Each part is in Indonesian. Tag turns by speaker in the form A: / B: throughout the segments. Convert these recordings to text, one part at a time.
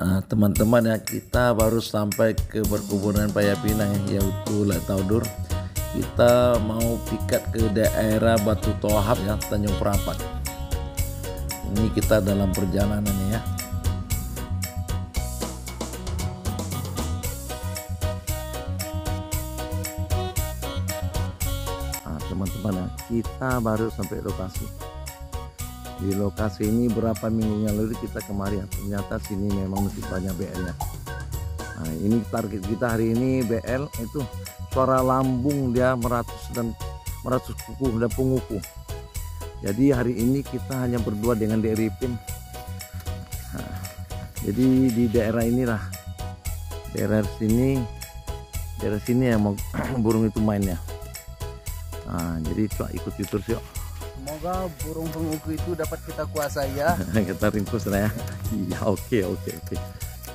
A: Nah, teman-teman ya kita baru sampai ke perkebunan Paya Pinang ya, yaitu Taudur. Kita mau pikat ke daerah Batu Tohab ya Tanjung Perapat. Ini kita dalam perjalanan ya. Nah, teman-teman ya, kita baru sampai lokasi di lokasi ini berapa minggu lalu kita kemarin ternyata sini memang masih banyak BL nya nah ini target kita hari ini BL itu suara lambung dia meratus dan meratus kuku dan penguku. Jadi hari ini kita hanya berdua dengan Deripin nah, jadi di daerah inilah daerah sini daerah sini yang mau burung itu mainnya. Nah jadi coba ikuti terus yuk
B: Semoga burung penguku itu dapat kita kuasai ya.
A: kita ringkus lah ya. Iya oke oke oke.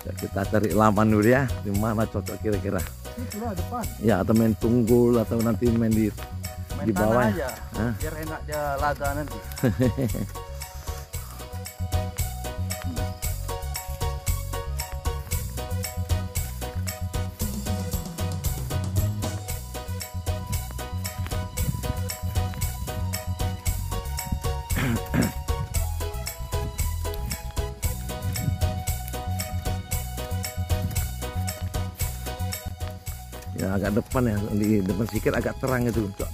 A: Ya, kita cari laman dulu ya. Di mana cocok kira-kira?
B: Itulah depan.
A: Ya atau main tunggul atau nanti main di
B: Main
A: di bawah ya.
B: aja.
A: Hah?
B: Biar enak dia laga nanti.
A: Ya agak depan ya di depan sedikit agak terang itu. Cok.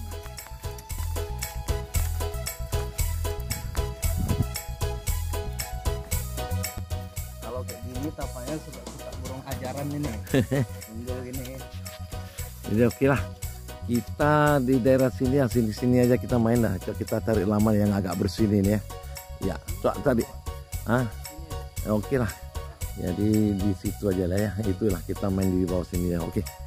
B: Kalau kayak gini tampaknya suka suka burung ajaran ini. Tunggul ini.
A: Jadi oke lah. Kita di daerah sini ya sini sini aja kita main lah. Cok, kita cari laman yang agak bersih ini ya. Ya, cok tadi. Ah, ya, oke lah. Jadi di situ aja lah ya. Itulah kita main di bawah sini ya. Oke.
C: Martin?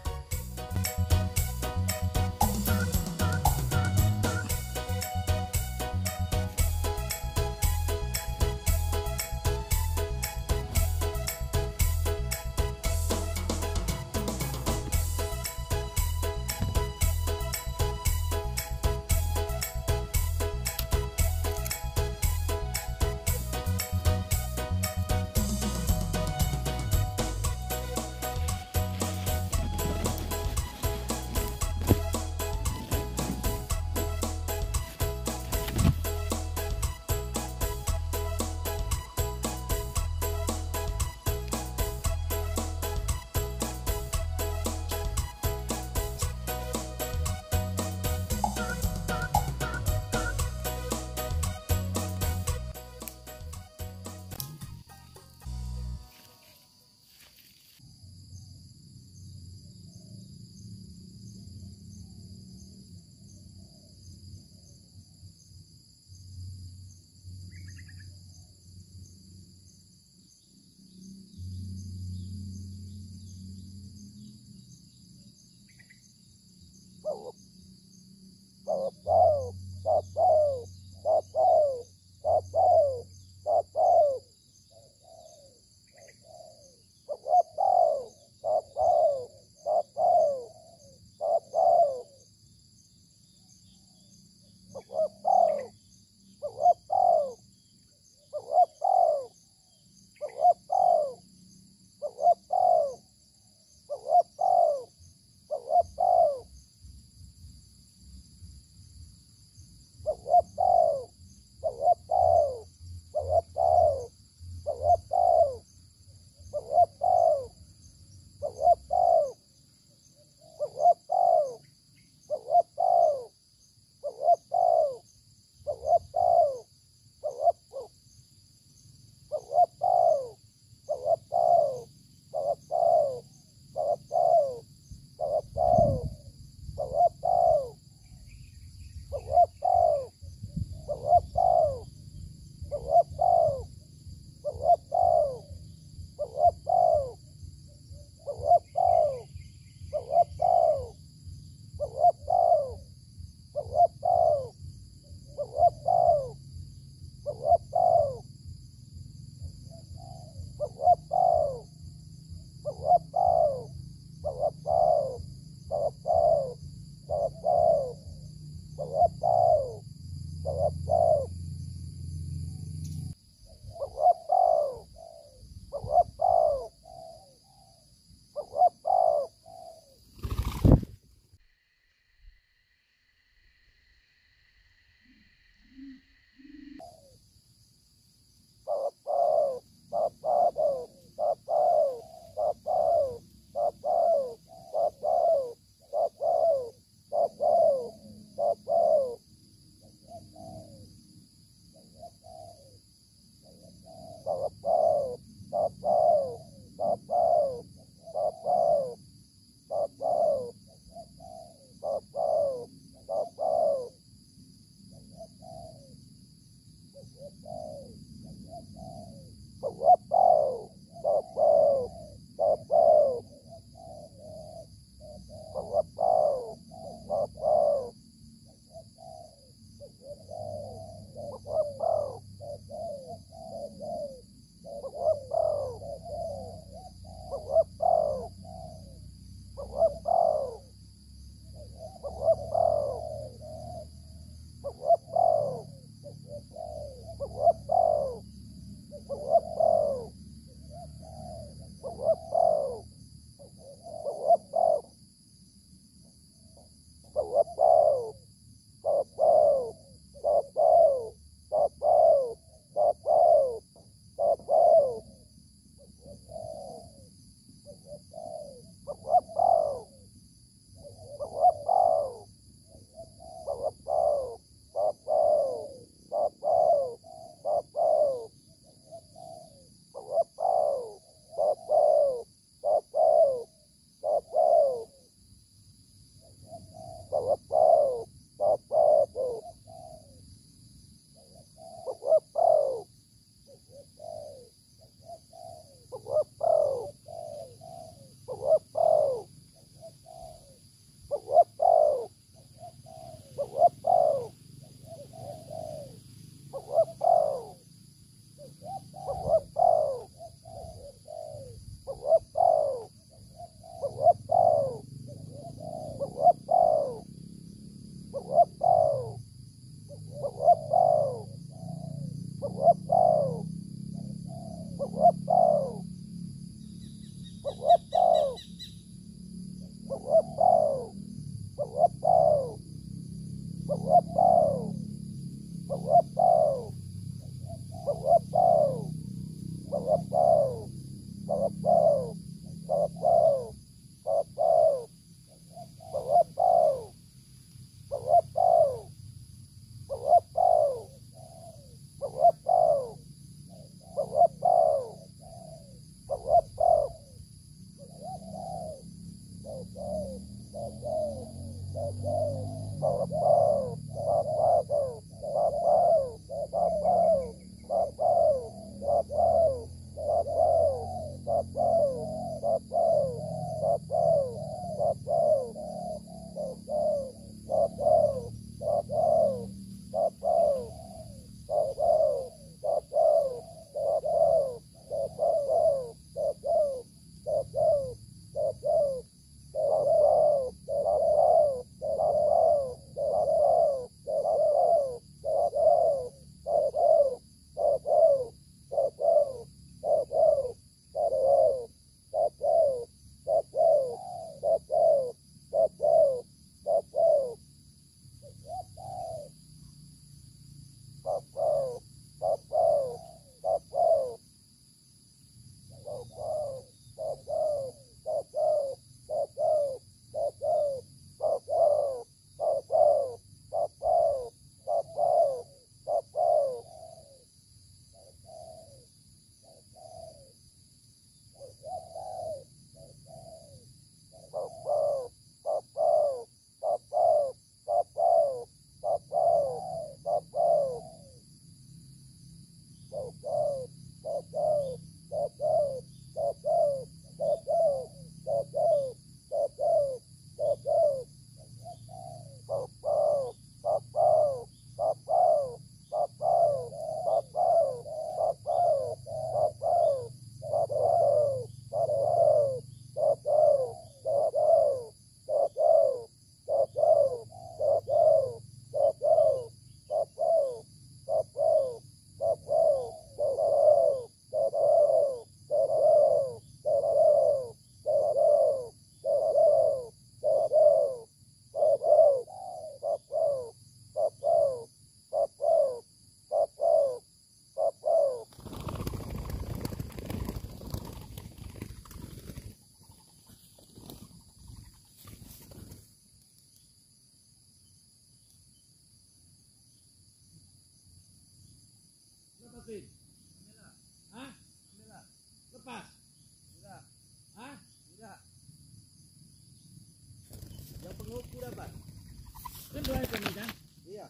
C: Dua ekor kan?
B: Iya,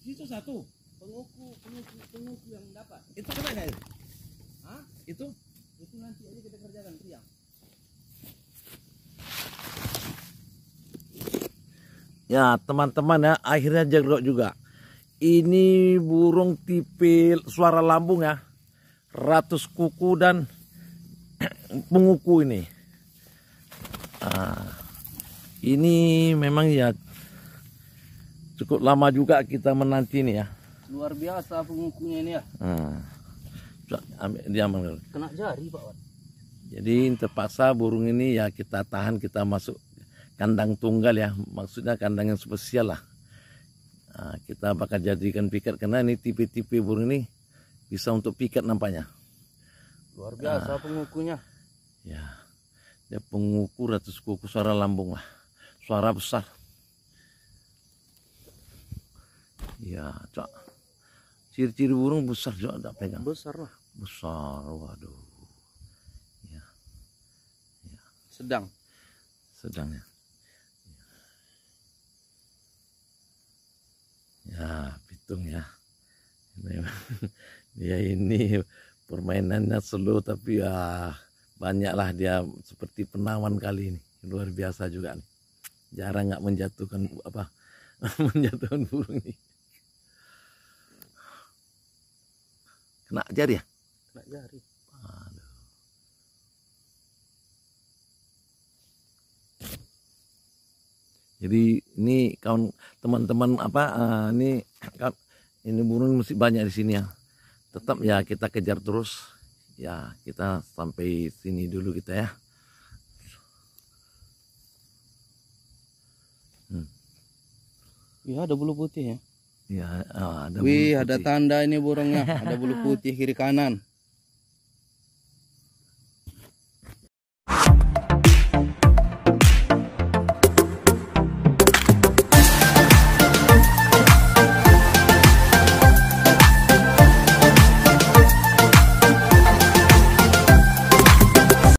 C: Situ satu.
B: penguku, penguku, penguku yang dapat.
C: Itu ke mana itu?
B: Hah?
C: Itu?
B: Itu nanti aja kita kerjakan siang.
A: Ya teman-teman ya akhirnya jagrok juga. Ini burung tipe suara lambung ya. Ratus kuku dan penguku ini. Ah, ini memang ya cukup lama juga kita menanti ini ya.
B: Luar biasa pengukunya ini ya.
A: Ah, coba ambil, dia ambil.
B: Kena jari, Pak Wan.
A: Jadi terpaksa burung ini ya kita tahan kita masuk kandang tunggal ya maksudnya kandang yang spesial lah Nah, kita bakal jadikan piket karena ini tipe-tipe burung ini bisa untuk piket nampaknya
B: Luar biasa pengukunya.
A: ya dia pengukur ratus kuku suara lambung lah suara besar ya cok. Ciri-ciri burung besar juga ada pegang.
B: Besar lah.
A: besar waduh.
B: Sedang.
A: sedangnya ya. Pitung ya. Memang dia ini permainannya slow tapi ya banyaklah dia seperti penawan kali ini. Luar biasa juga nih. Jarang nggak menjatuhkan apa menjatuhkan burung ini kena jari ya
B: Kena jari.
A: Jadi ini kawan teman-teman apa eh, ini kawan, ini burung mesti banyak di sini ya. Tetap ya kita kejar terus. Ya kita sampai sini dulu kita ya.
B: Iya, ada bulu putih ya.
A: Ya ah, ada
B: Wih, ada tanda ini burungnya. Ada bulu putih kiri kanan.